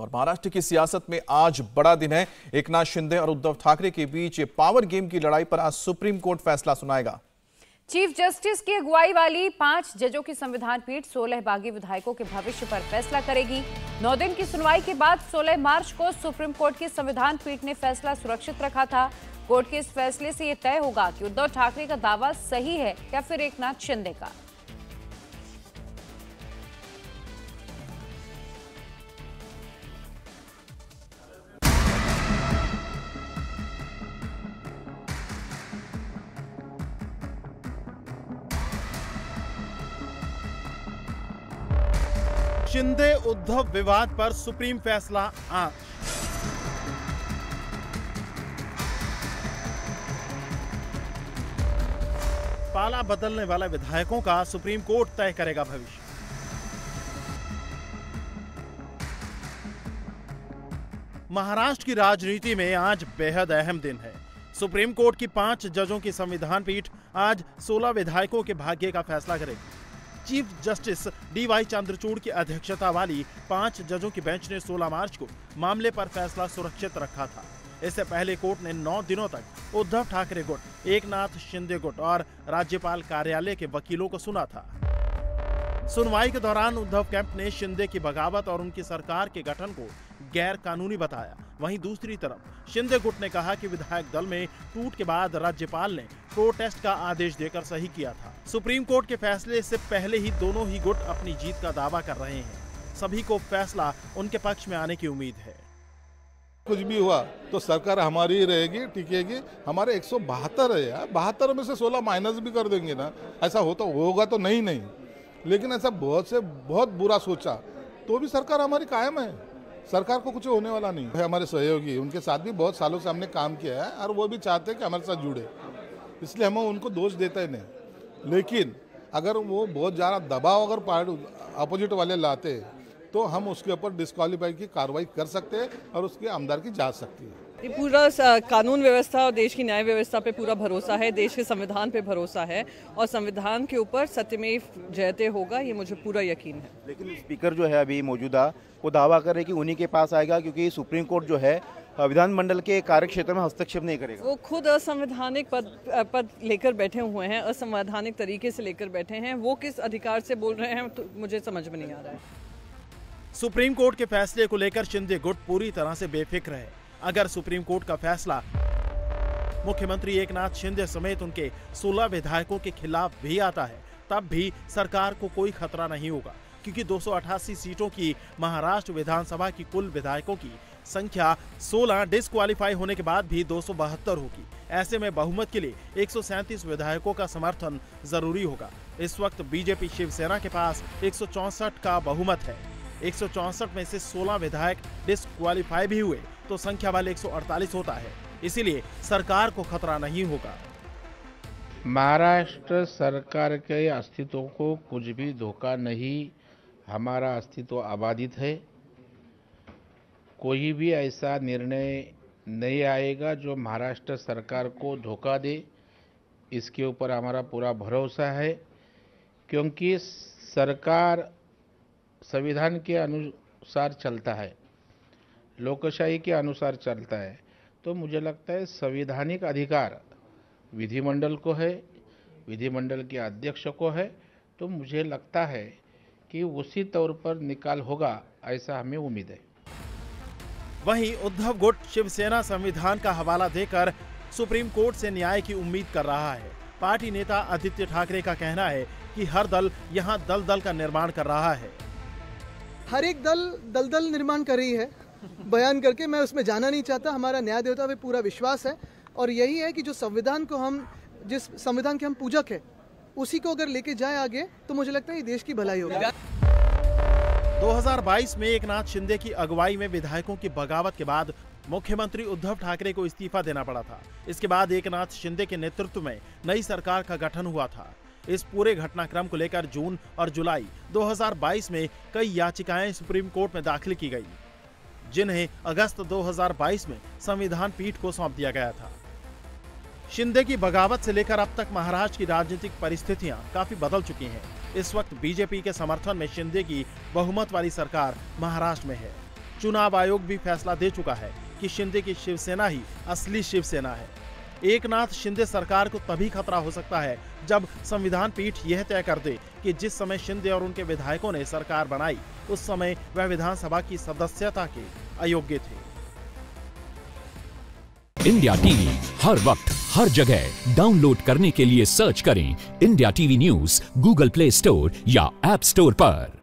और महाराष्ट्र की सियासत में आज बड़ा दिन है। एकनाथ शिंदे और उद्धव ठाकरे के बीच पावर गेम की लड़ाई पर आज सुप्रीम कोर्ट फैसला सुनाएगा। चीफ जस्टिस की अगुवाई वाली पाँच जजों की संविधान पीठ सोलह बागी विधायकों के भविष्य पर फैसला करेगी। नौ दिन की सुनवाई के बाद 16 मार्च को सुप्रीम कोर्ट की संविधान पीठ ने फैसला सुरक्षित रखा था। कोर्ट के इस फैसले से यह तय होगा कि उद्धव ठाकरे का दावा सही है या फिर एकनाथ शिंदे का। शिंदे उद्धव विवाद पर सुप्रीम फैसला आज पाला बदलने वाले विधायकों का सुप्रीम कोर्ट तय करेगा भविष्य। महाराष्ट्र की राजनीति में आज बेहद अहम दिन है। सुप्रीम कोर्ट की पाँच जजों की संविधान पीठ आज 16 विधायकों के भाग्य का फैसला करेगी। Chief justice D Y Chandrachud की अध्यक्षता वाली पाँच जजों की बेंच ने 16 मार्च को मामले पर फैसला सुरक्षित रखा था। इससे पहले कोर्ट ने 9 दिनों तक उद्धव ठाकरे गुट, एकनाथ शिंदे गुट और राज्यपाल कार्यालय के वकीलों को सुना था। सुनवाई के दौरान उद्धव कैंप ने शिंदे की बगावत और उनकी सरकार के गठन को गैर कानूनी बताया। वहीं दूसरी तरफ़, शिंदे गुट ने कहा कि विधायक दल में टूट के बाद राज्यपाल ने प्रोटेस्ट का आदेश देकर सही किया था। सुप्रीम कोर्ट के फैसले से पहले ही दोनों ही गुट अपनी जीत का दावा कर रहे हैं। सभी को फैसला उनके पक्ष में आने की उम्मीद है। कुछ भी हुआ तो सरकार हमारी ही रहेगी, टिकेगी। हमारे एक सौ है यार। बहत्तर में से 16 माइनस भी कर देंगे ना। ऐसा होता होगा तो नहीं नहीं। लेकिन ऐसा बहुत से बहुत बुरा सोचा तो भी सरकार हमारी कायम है। सरकार को कुछ होने वाला नहीं है। हमारे सहयोगी, उनके साथ भी बहुत सालों से हमने काम किया है और वो भी चाहते हैं कि हमारे साथ जुड़े। इसलिए हम उनको दोष देते नहीं। लेकिन अगर वो बहुत ज़्यादा दबाव अगर पार्टी अपोजिट वाले लाते तो हम उसके ऊपर डिस्कालीफाई की कार्रवाई कर सकते हैं और उसके आमदार की जा सकती है। ये पूरा कानून व्यवस्था और देश की न्याय व्यवस्था पे पूरा भरोसा है देश के संविधान पे भरोसा है और संविधान के ऊपर सत्यमेव जयते होगा ये मुझे पूरा यकीन है। लेकिन स्पीकर जो है अभी मौजूदा वो दावा कर रहे कि उन्हीं के पास आएगा क्योंकि सुप्रीम कोर्ट जो है विधानमंडल के कार्य क्षेत्र में हस्तक्षेप नहीं करेगा। वो खुद असंवैधानिक पद पद लेकर बैठे हुए हैं असंवैधानिक तरीके से लेकर बैठे हैं। वो किस अधिकार से बोल रहे हैं तो मुझे समझ में नहीं आ रहा है। सुप्रीम कोर्ट के फैसले को लेकर शिंदे गुट पूरी तरह से बेफिक्र है। अगर सुप्रीम कोर्ट का फैसला, मुख्यमंत्री एकनाथ शिंदे समेत उनके 16 विधायकों के खिलाफ भी आता है, तब भी सरकार को कोई खतरा नहीं होगा, क्योंकि 288 सीटों की महाराष्ट्र विधानसभा की कुल विधायकों की संख्या 16 डिस्क्वालीफाई होने के बाद भी दो सौ बहत्तर होगी। ऐसे में बहुमत के लिए एक सौ सैंतीस विधायकों का समर्थन ज़रूरी होगा। इस वक्त बीजेपी शिवसेना के पास एक का बहुमत है। एक में से 16 विधायक डिस्क्वालीफाई भी हुए तो संख्या वाले 148 होता है। इसीलिए सरकार को खतरा नहीं होगा। महाराष्ट्र सरकार के अस्तित्व को कुछ भी धोखा नहीं, हमारा अस्तित्व आबादित है। कोई भी ऐसा निर्णय नहीं आएगा जो महाराष्ट्र सरकार को धोखा दे। इसके ऊपर हमारा पूरा भरोसा है, क्योंकि सरकार संविधान के अनुसार चलता है, लोकशाही के अनुसार चलता है तो मुझे लगता है संविधानिक अधिकार विधिमंडल को है, विधिमंडल के अध्यक्ष को है तो मुझे लगता है कि उसी तौर पर निकाल होगा, ऐसा हमें उम्मीद है। वहीं उद्धव गुट शिवसेना संविधान का हवाला देकर सुप्रीम कोर्ट से न्याय की उम्मीद कर रहा है। पार्टी नेता आदित्य ठाकरे का कहना है कि हर दल यहाँ दल दल का निर्माण कर रहा है। हर एक दल दलदल निर्माण कर रही है। बयान करके मैं उसमें जाना नहीं चाहता, हमारा न्याय देवता पे पूरा विश्वास है। और यही है कि जो संविधान को हम, जिस संविधान के हम पूजक है, उसी को अगर लेके जाए आगे तो मुझे लगता है ये देश की भलाई होगी। 2022 में एक नाथ शिंदे की अगुवाई में विधायकों की बगावत के बाद मुख्यमंत्री उद्धव ठाकरे को इस्तीफा देना पड़ा था। इसके बाद एक नाथ शिंदे के नेतृत्व में नई सरकार का गठन हुआ था। इस पूरे घटनाक्रम को लेकर जून और जुलाई 2022 में कई याचिकाएँ सुप्रीम कोर्ट में दाखिल की गई, जिन्हें अगस्त 2022 में संविधान पीठ को सौंप दिया गया था। शिंदे की बगावत से लेकर अब तक महाराष्ट्र की राजनीतिक परिस्थितियाँ काफ़ी बदल चुकी हैं। इस वक्त बीजेपी के समर्थन में शिंदे की बहुमत वाली सरकार महाराष्ट्र में है। चुनाव आयोग भी फैसला दे चुका है कि शिंदे की शिवसेना ही असली शिवसेना है। एक नाथ शिंदे सरकार को तभी खतरा हो सकता है जब संविधान पीठ यह तय कर दे कि जिस समय शिंदे और उनके विधायकों ने सरकार बनाई, उस समय वह विधानसभा की सदस्यता के अयोग्य थे। इंडिया टीवी, हर वक्त, हर जगह। डाउनलोड करने के लिए सर्च करें India TV news, Google Play Store या एप स्टोर पर।